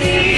Yeah.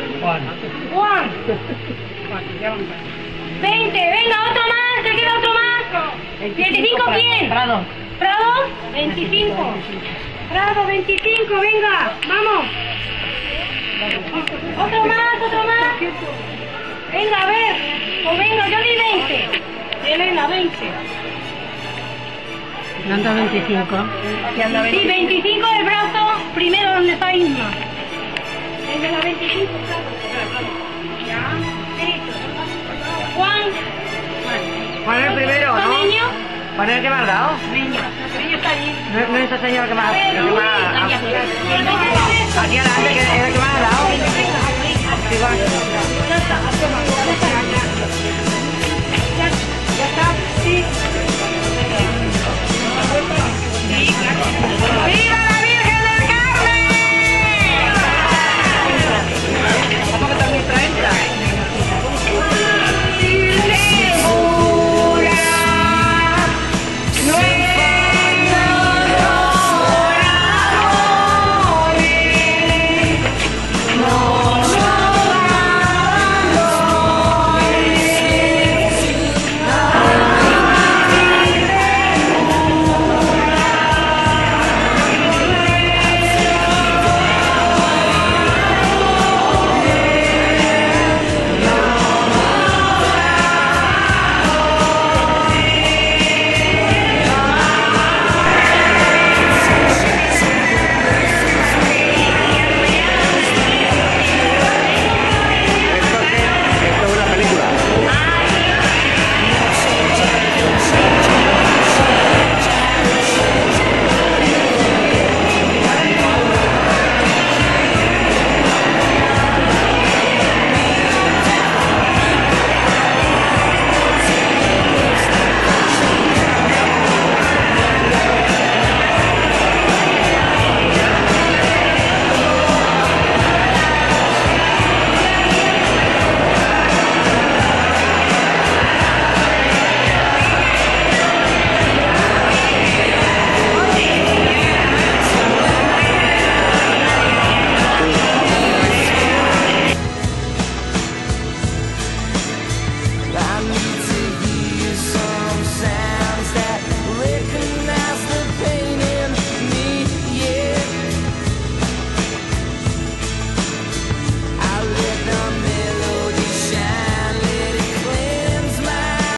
Juan. Juan. 20, venga, otro más, se queda otro más. 25, ¿quién? Prado. Prado, 25. Prado, 25, venga, vamos. Otro más, otro más. Venga, a ver. Pues venga, yo di 20. Elena, 20. Anda 25. Sí, 25 del brazo, primero donde está Inma. El de la 25, claro. Juan. El primero, ¿no? Niño. El que me has dado. Niño. Niño está allí. No, no es el que me. Aquí adelante, que es el que me has dado. Ya está, ya está, sí.